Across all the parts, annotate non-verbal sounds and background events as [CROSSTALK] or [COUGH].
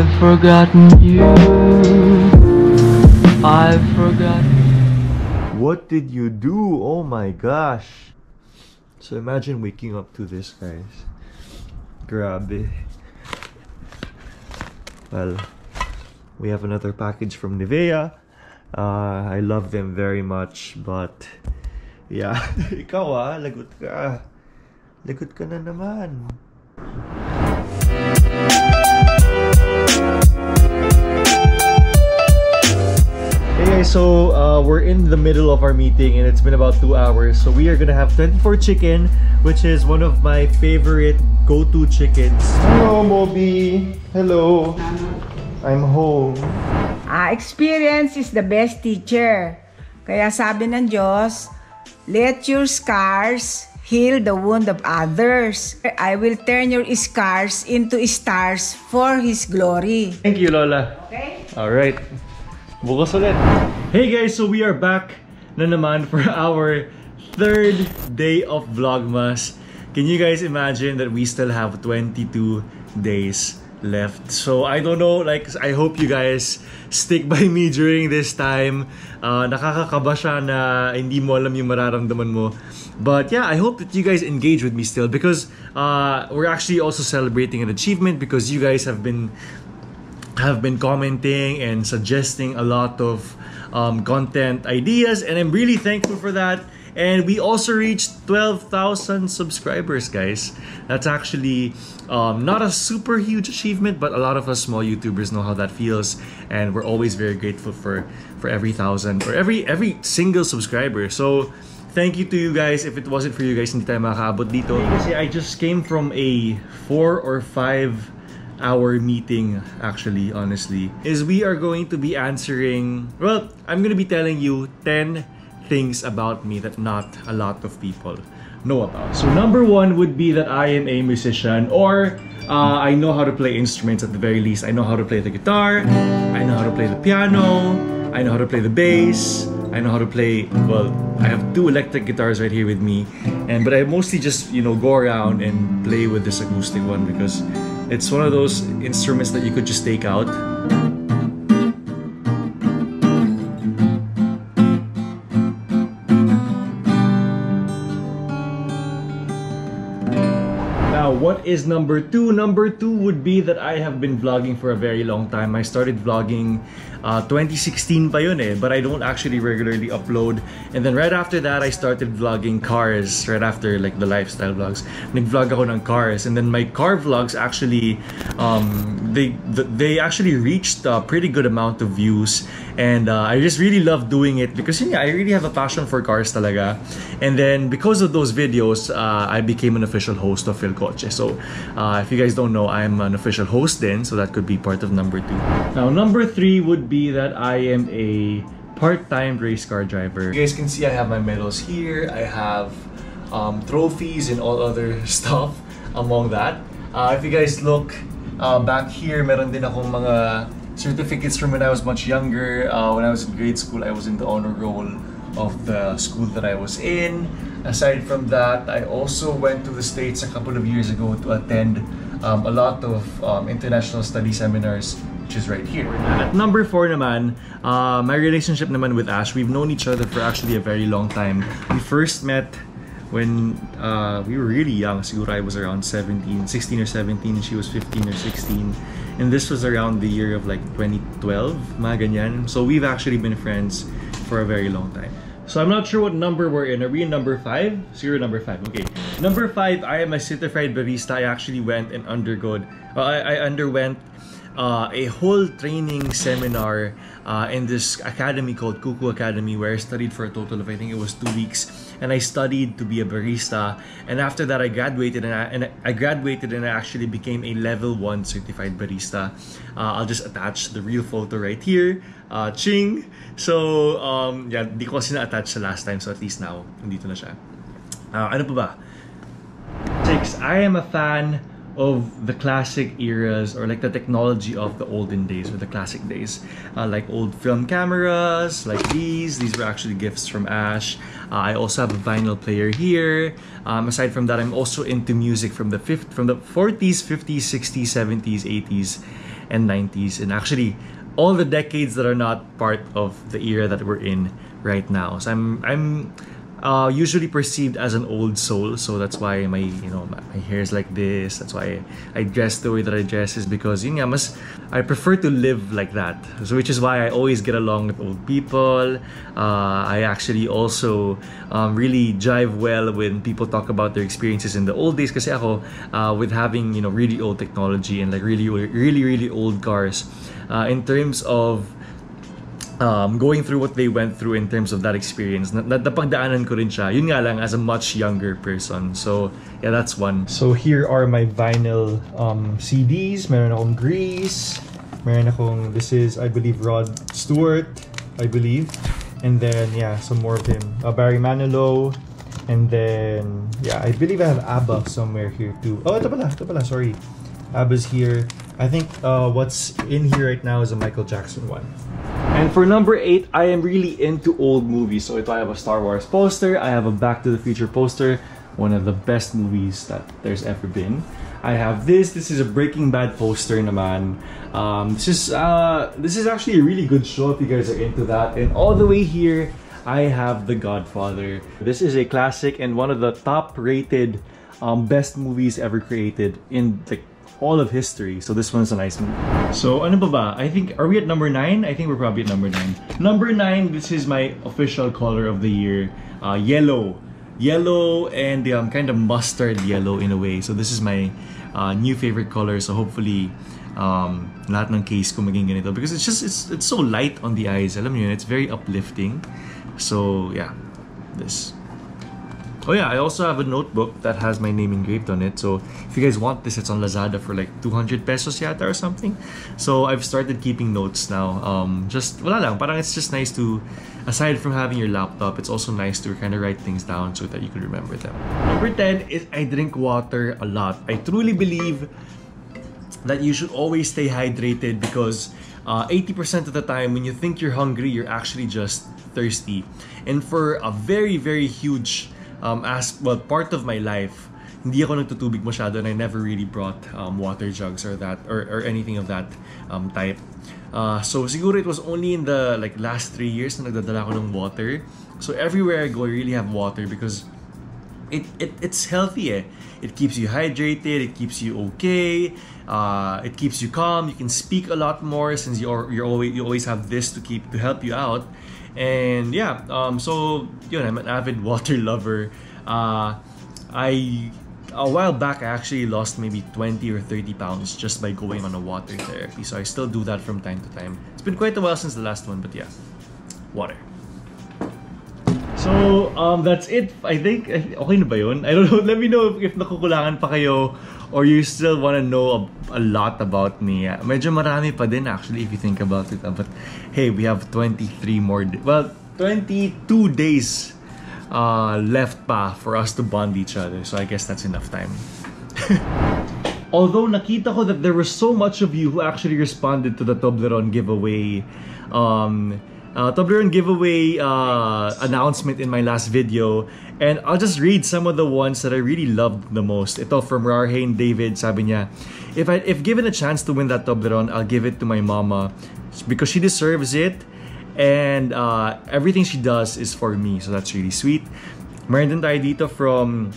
I've forgotten you. I've forgotten. What did you do? Oh my gosh. So imagine waking up to this, guys. Grabe. Well, we have another package from Nivea. Uh, I love them very much, but yeah. [LAUGHS] Ikaw ah, lagot ka. Lagot ka na naman. Guys, so uh, we're in the middle of our meeting and it's been about two hours. So we are gonna have 24 chicken, which is one of my favorite go-to chickens. Hello, Moby. Hello. I'm home. Ah, experience is the best teacher. Kaya sabi ng Diyos, let your scars heal the wound of others. I will turn your scars into stars for His glory. Thank you, Lola. Okay? Alright. Bukas ulit. Hey guys, so we are back na naman for [LAUGHS] our third day of Vlogmas. Can you guys imagine that we still have 22 days left? So I don't know, like I hope you guys stick by me during this time. Uh, nakakakaba siya na hindi mo alam yung mararamdaman mo. But yeah, I hope that you guys engage with me still because uh, we're actually also celebrating an achievement because you guys have been have been commenting and suggesting a lot of um, content ideas, and I'm really thankful for that. And we also reached 12,000 subscribers, guys. That's actually um, not a super huge achievement, but a lot of us small YouTubers know how that feels, and we're always very grateful for for every thousand or every every single subscriber. So. Thank you to you guys. If it wasn't for you guys, hindi tayo makakaabot dito. Kasi I just came from a 4 or 5 our meeting actually honestly is we are going to be answering well i'm going to be telling you 10 things about me that not a lot of people know about so number one would be that i am a musician or uh, i know how to play instruments at the very least i know how to play the guitar i know how to play the piano i know how to play the bass I know how to play. Well, I have two electric guitars right here with me, and but I mostly just you know go around and play with this acoustic one because it's one of those instruments that you could just take out. Is number two? Number two would be that I have been vlogging for a very long time. I started vlogging uh, 2016 pa yun eh, but I don't actually regularly upload. And then right after that, I started vlogging cars, right after like the lifestyle vlogs. Nag-vlog ako ng cars. And then my car vlogs actually, um, they, they actually reached a pretty good amount of views. And uh, I just really love doing it because yeah, I really have a passion for cars talaga. And then because of those videos, uh, I became an official host of Philkotse. So uh, if you guys don't know, I'm an official host then, so that could be part of number two. Now number three would be that I am a part-time race car driver. You guys can see I have my medals here. I have um, trophies and all other [LAUGHS] stuff among that. Uh, if you guys look uh, back here, meron din akong mga certificates from when I was much younger. Uh, when I was in grade school, I was in the honor roll of the school that I was in. Aside from that, I also went to the States a couple of years ago to attend um, a lot of um, international study seminars which is right here. Number four naman, uh, my relationship naman with Ash, we've known each other for actually a very long time. We first met when uh, we were really young. Siguro I was around 17, 16 or 17 and she was 15 or 16. And this was around the year of like 2012, mga ganyan. So we've actually been friends for a very long time. So I'm not sure what number we're in. Are we in number five? Zero number five. Okay. Number five, I am a certified barista. I actually went and undergoed, uh, I, I underwent uh, a whole training seminar uh, in this academy called Kuku Academy where I studied for a total of I think it was two weeks and I studied to be a barista. And after that I graduated and I, and I graduated and I actually became a level 1 certified barista. Uh, I'll just attach the real photo right here. Uh, Ching. So um, yeah di ko kasi na-attach last time so at least now nandito na siya. Uh, ano pa ba? Six, I am a fan of the classic eras or like the technology of the olden days or the classic days. Uh, like old film cameras, like these. These were actually gifts from Ash. Uh, I also have a vinyl player here. Um, aside from that, I'm also into music from the fifth, from the 40s, 50s, 60s, 70s, 80s, and 90s, and actually all the decades that are not part of the era that we're in right now. So I'm I'm uh, usually perceived as an old soul, so that's why my you know my, hair is like this. That's why I, dress the way that I dress is because yun nga, mas I prefer to live like that. So which is why I always get along with old people. Uh, I actually also um, really jive well when people talk about their experiences in the old days. Kasi ako uh, with having you know really old technology and like really really really old cars. Uh, in terms of um, going through what they went through in terms of that experience. Na, napagdaanan ko rin siya. Yun nga lang, as a much younger person. So, yeah, that's one. So, here are my vinyl um, CDs. Meron akong Grease. Meron akong, this is, I believe, Rod Stewart, I believe. And then, yeah, some more of him. Uh, Barry Manilow. And then, yeah, I believe I have ABBA somewhere here too. Oh, ito pala, ito pala, sorry. ABBA's here. I think uh, what's in here right now is a Michael Jackson one. And for number 8, I am really into old movies. So ito I have a Star Wars poster, I have a Back to the Future poster, one of the best movies that there's ever been. I have this, this is a Breaking Bad poster naman. Um, this is uh, this is actually a really good show if you guys are into that. And all the way here, I have The Godfather. This is a classic and one of the top rated um, best movies ever created in the all of history. So this one's a nice one. So ano ba ba? I think, are we at number 9? I think we're probably at number 9. Number 9, this is my official color of the year. Uh, yellow. Yellow and um, kind of mustard yellow in a way. So this is my uh, new favorite color. So hopefully, um, lahat ng case ko maging ganito. Because it's just, it's, it's so light on the eyes. Alam niyo it's very uplifting. So yeah, this. Oh yeah, I also have a notebook that has my name engraved on it. So if you guys want this, it's on Lazada for like 200 pesos yata or something. So I've started keeping notes now. Um, just, wala lang, parang it's just nice to, aside from having your laptop, it's also nice to kind of write things down so that you can remember them. Number 10 is I drink water a lot. I truly believe that you should always stay hydrated because uh, 80% of the time when you think you're hungry, you're actually just thirsty. And for a very, very huge um, as well part of my life hindi ako nagtutubig masyado and I never really brought um, water jugs or that or, or anything of that um, type. Uh, so siguro it was only in the like last three years na nagdadala ko ng water. So everywhere I go, I really have water because it, it it's healthy. It keeps you hydrated, it keeps you okay, uh, it keeps you calm, you can speak a lot more since you're, you're always, you always have this to keep to help you out. And yeah, um, so yun, I'm an avid [LAUGHS] water lover. Uh, I a while back I actually lost maybe 20 or 30 pounds just by going on a water therapy. So I still do that from time to time. It's been quite a while since the last one, but yeah, water. So, um, that's it. I think, okay na ba yun? I don't know. [LAUGHS] Let me know if, if nakukulangan pa kayo or you still want to know a, a, lot about me. Medyo marami pa din actually if you think about it. But hey, we have 23 more, well, 22 days uh, left pa for us to bond each other. So I guess that's enough time. [LAUGHS] Although nakita ko that there was so much of you who actually responded to the Toblerone giveaway um, uh, Toblerone giveaway uh, announcement in my last video. And I'll just read some of the ones that I really loved the most. Ito from Rarhain David, sabi niya, if, I, if given a chance to win that Toblerone, I'll give it to my mama because she deserves it. And uh, everything she does is for me. So that's really sweet. Meron tayo dito from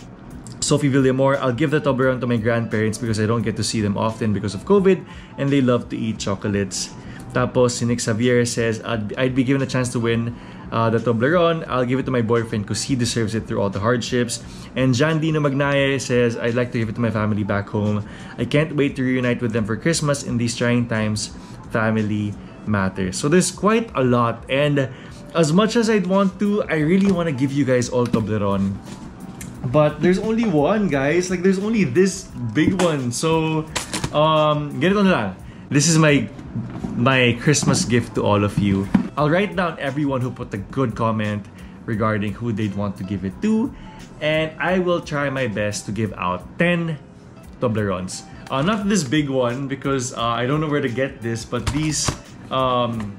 Sophie Villamore, I'll give the Toblerone to my grandparents because I don't get to see them often because of COVID and they love to eat chocolates. Tapos si Nick Xavier says, I'd, I'd be given a chance to win uh, the Toblerone. I'll give it to my boyfriend because he deserves it through all the hardships. And Jan Dino Magnaye says, I'd like to give it to my family back home. I can't wait to reunite with them for Christmas in these trying times. Family matters. So there's quite a lot. And as much as I'd want to, I really want to give you guys all Toblerone. But there's only one, guys. Like, there's only this big one. So, um, get it on lang. This is my my Christmas gift to all of you. I'll write down everyone who put a good comment regarding who they'd want to give it to, and I will try my best to give out 10 Toblerones. Uh, not this big one because uh, I don't know where to get this, but these um,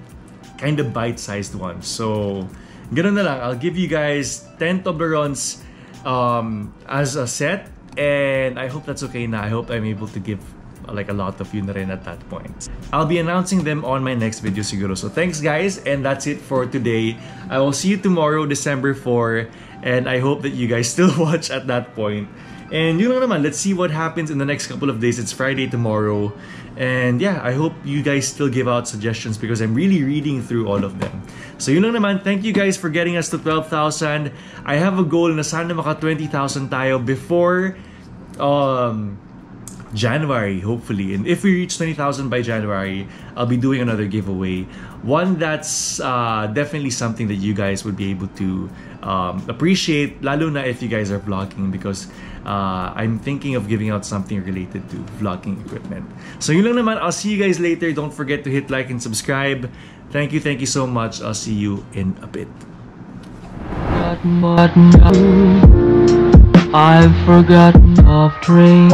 kind of bite-sized ones. So, ganun na lang. I'll give you guys 10 Toblerones um, as a set and I hope that's okay na. I hope I'm able to give like a lot of you na rin at that point. I'll be announcing them on my next video siguro. So thanks guys and that's it for today. I will see you tomorrow December 4 and I hope that you guys [LAUGHS] still watch at that point. And yun lang naman, let's see what happens in the next couple of days. It's Friday tomorrow. And yeah, I hope you guys still give out suggestions because I'm really reading through all of them. So yun lang naman, thank you guys for getting us to 12,000. I have a goal na sana maka 20,000 tayo before um, January, hopefully. And if we reach 20,000 by January, I'll be doing another giveaway. One that's uh, definitely something that you guys would be able to um, appreciate, lalo na if you guys are vlogging because uh, I'm thinking of giving out something related to vlogging equipment. So yun lang naman, I'll see you guys later. Don't forget to hit like and subscribe. Thank you, thank you so much. I'll see you in a bit. I've forgotten of train.